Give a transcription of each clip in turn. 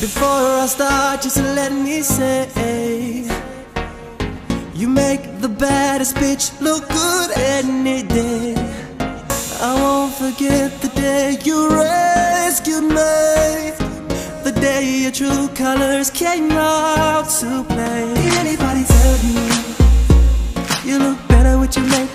Before I start, just let me say You make the baddest bitch look good any day. I won't forget the day you rescued me. The day your true colors came out to play. Anybody tell you You look better with your makeup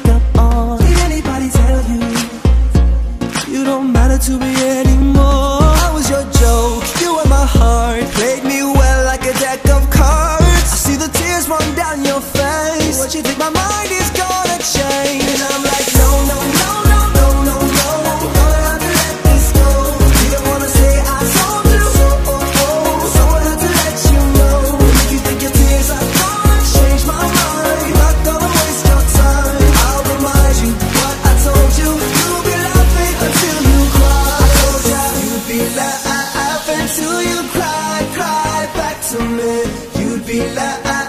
your face. What you think my mind is gonna change. And I'm like, no, no, no, no, no, no, no Gonna have to let this go. You don't wanna say I told you so, oh, oh So I have to let you know. If you think your tears are gonna change my mind. Not gonna waste your time. I'll remind you what I told you. You'll be laughing until you cry. I told ya you'd be laughing till you cry, cry back to me. You'd be laughing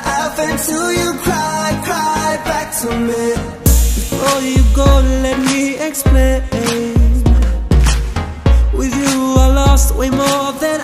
till you cry, cry back to me. Before you go, let me explain. With you I lost way more than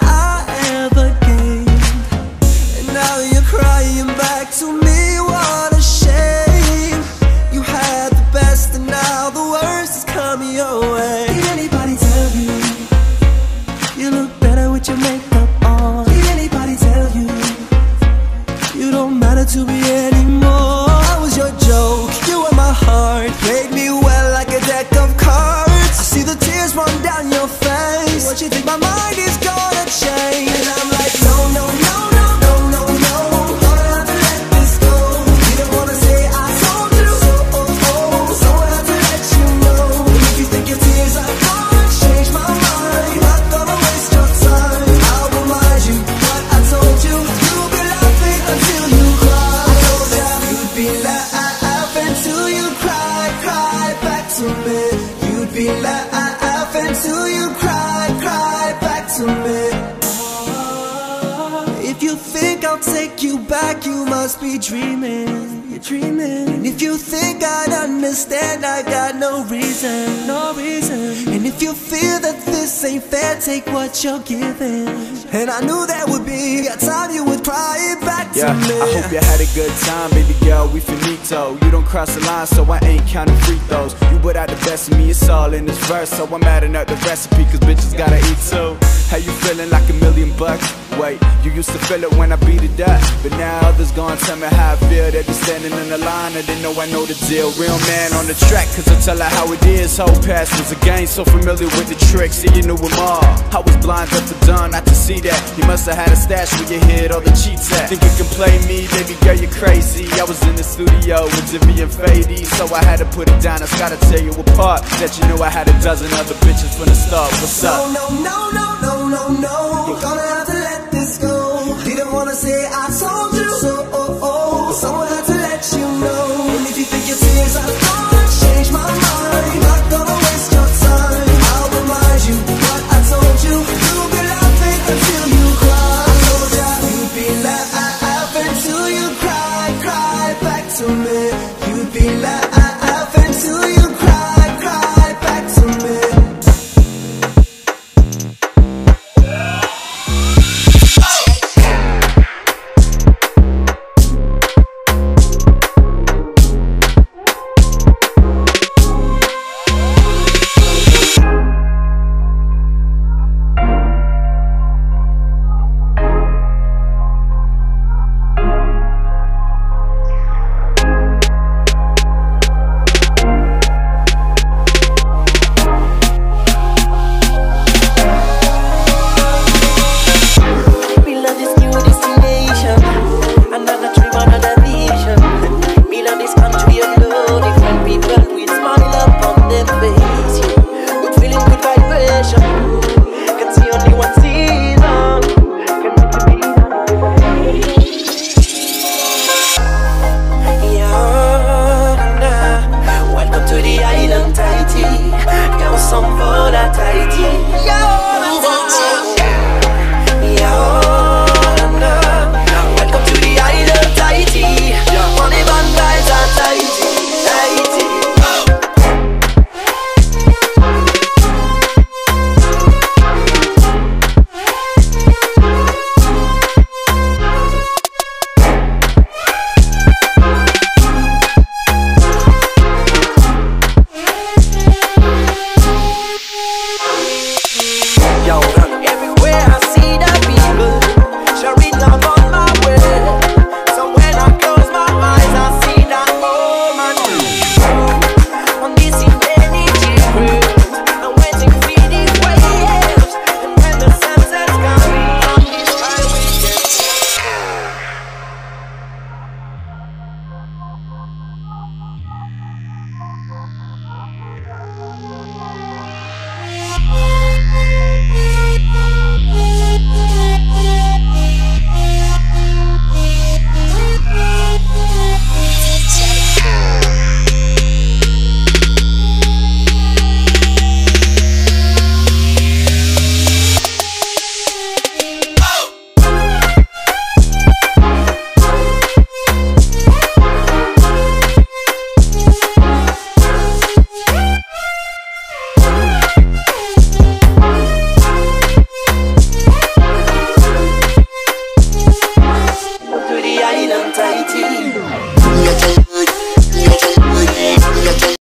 heart. Played me well like a deck of cards. I see the tears run down your face. What you think my mind is gonna change I'll take you back, you must be dreaming. You're dreaming. And if you think I'd understand, I got no reason, no reason. And if you feel that this ain't fair, take what you're giving. And I knew that would be a time you would cry it back Yeah, to me. I hope you had a good time, baby girl. We finito. You don't cross the line, so I ain't counting free throws. You put out of me, it's all in this verse. So I'm adding up the recipe, cause bitches gotta eat too. How you feeling like a million bucks? Wait, you used to feel it when I beat it up. But now others gonna tell me how I feel. They be standing in the line and they know I know the deal. Real man on the track, cause I tell her how it is. Whole past was a game, so familiar with the tricks. See, you knew them all. I was blind up to done, not to see that. You must have had a stash where you hid all the cheats at. Think you can play me, baby girl, you're crazy. I was in the studio with Jimmy and Faydee, so I had to put it down. I gotta tear you apart part that you knew I had a dozen other bitches from the start. What's up? No, no, no, no, no, no, no. You're gonna have to let this go. Didn't wanna say I.